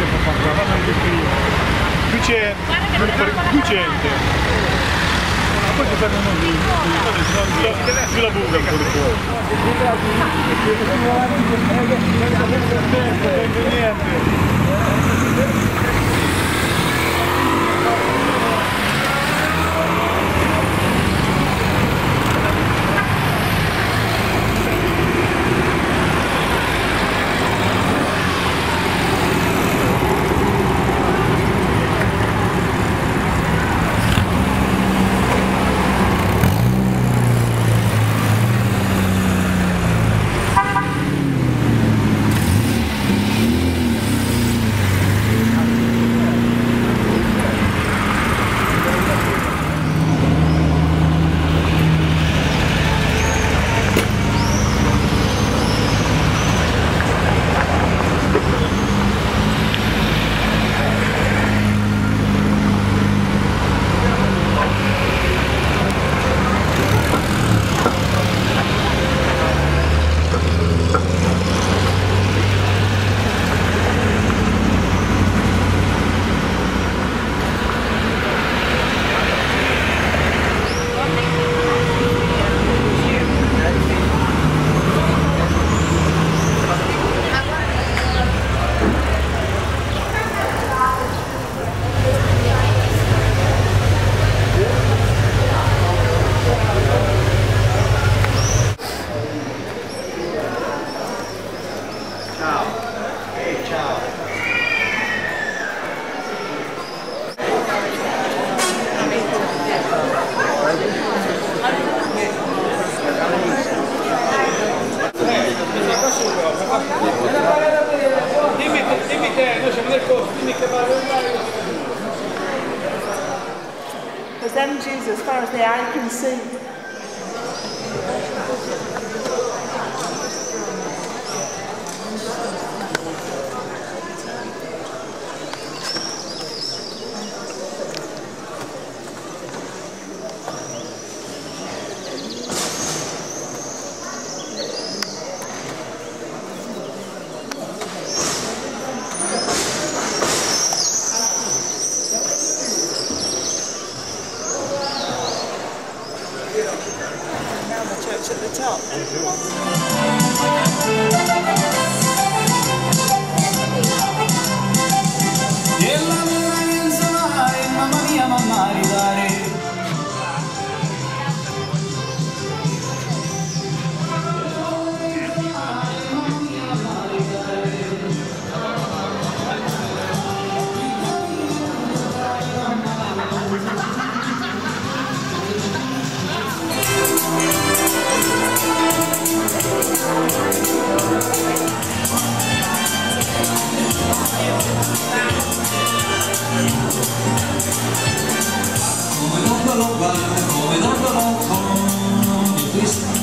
tempo fa, guardate anche prima. Qui c'è più gente. Ma poi ci sono lì, sulla buca un po' di fuoco. Because then Jesus, as far as the eye can see, this